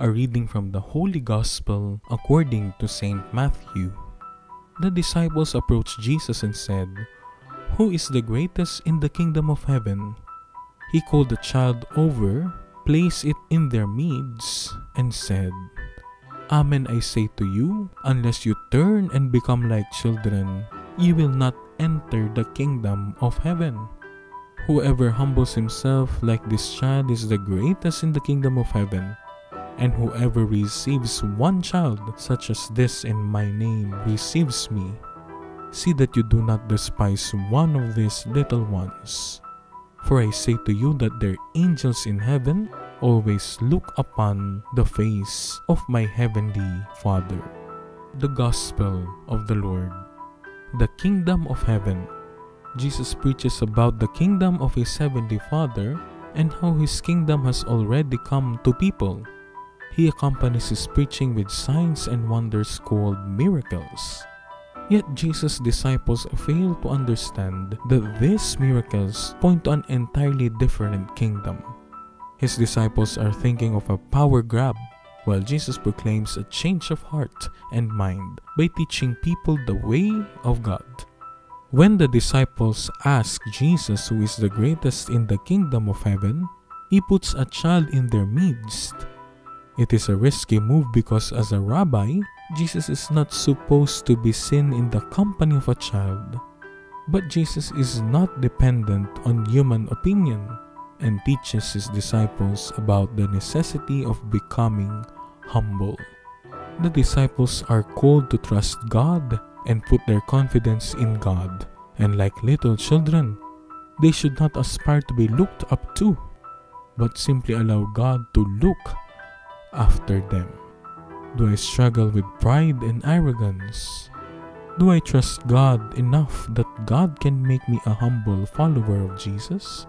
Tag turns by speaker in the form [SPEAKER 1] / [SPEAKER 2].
[SPEAKER 1] A reading from the Holy Gospel according to St. Matthew. The disciples approached Jesus and said, Who is the greatest in the kingdom of heaven? He called the child over, placed it in their midst, and said, Amen I say to you, unless you turn and become like children, you will not enter the kingdom of heaven. Whoever humbles himself like this child is the greatest in the kingdom of heaven. And whoever receives one child such as this in my name receives me. See that you do not despise one of these little ones. For I say to you that their angels in heaven always look upon the face of my heavenly Father. The Gospel of the Lord. The Kingdom of Heaven. Jesus preaches about the kingdom of his heavenly Father and how his kingdom has already come to people. He accompanies his preaching with signs and wonders called miracles. Yet Jesus' disciples fail to understand that these miracles point to an entirely different kingdom. His disciples are thinking of a power grab, while Jesus proclaims a change of heart and mind by teaching people the way of God. When the disciples ask Jesus who is the greatest in the kingdom of heaven, he puts a child in their midst it is a risky move because as a rabbi, Jesus is not supposed to be seen in the company of a child. But Jesus is not dependent on human opinion and teaches his disciples about the necessity of becoming humble. The disciples are called to trust God and put their confidence in God. And like little children, they should not aspire to be looked up to, but simply allow God to look after them? Do I struggle with pride and arrogance? Do I trust God enough that God can make me a humble follower of Jesus?